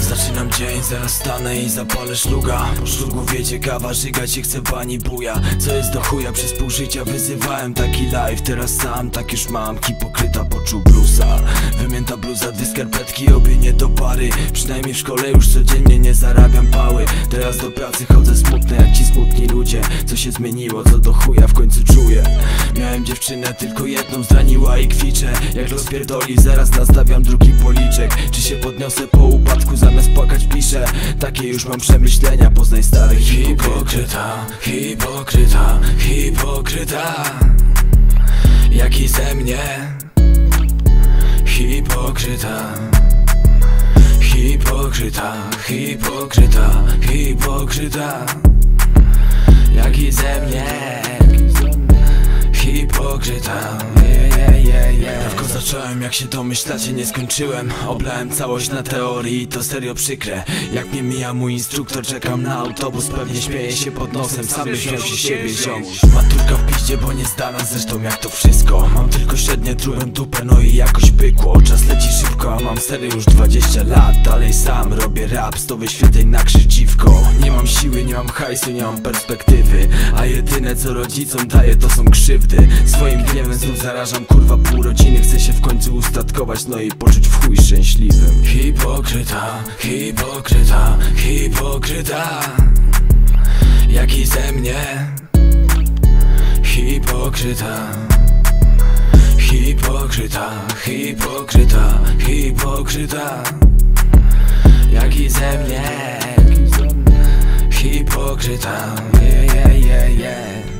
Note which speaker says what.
Speaker 1: Zaczynam dzień, zaraz stanę i zapalę szluga. Po szlugu wiecie, kawa, żygać się chce pani buja. Co jest do chuja, przez pół życia wyzywałem taki live Teraz sam tak już mam, hipokryta poczuł blusa Wymięta bluza, dwie skarpetki, obie nie do pary. Przynajmniej w szkole już codziennie nie zarabiam pały. Teraz do pracy chodzę smutny jak ci smutni ludzie. Co się zmieniło, co do chuja w końcu czuję dziewczynę, tylko jedną zraniła i kwiczę. Jak rozpierdoli, zaraz nastawiam drugi policzek. Czy się podniosę po upadku, zamiast płakać piszę. Takie już mam przemyślenia, poznaj starych hipokryta Hipokryta, hipokryta. Jaki ze mnie Hipokryta Hipokryta, hipokryta, hipokryta. Jaki ze mnie Hipokryta yeah, yeah, yeah, yeah. Zacząłem jak się domyślacie nie skończyłem. Oblałem całość na teorii i to serio przykre. Jak mnie mija mój instruktor czekam na autobus Pewnie śmieje się pod nosem sam myślał się siebie ziomuś. Maturka w piździe bo nie zdana zresztą jak to wszystko. Mam tylko średnie trułem dupę no i jakoś pykło. Czas leci szybko a mam serio już 20 lat. Dalej sam robię rap sto wyświetleń na krzyż dziwko. Nie mam hajsu, nie mam perspektywy A jedyne co rodzicom daję to są krzywdy. Swoim gniewem znów zarażam kurwa pół rodziny. Chcę się w końcu ustatkować no i poczuć w chuj szczęśliwym. Hipokryta, hipokryta, hipokryta. Jaki ze mnie? Hipokryta. Hipokryta, hipokryta, hipokryta. Jaki ze mnie Hipokryta, yeah, yeah, yeah, yeah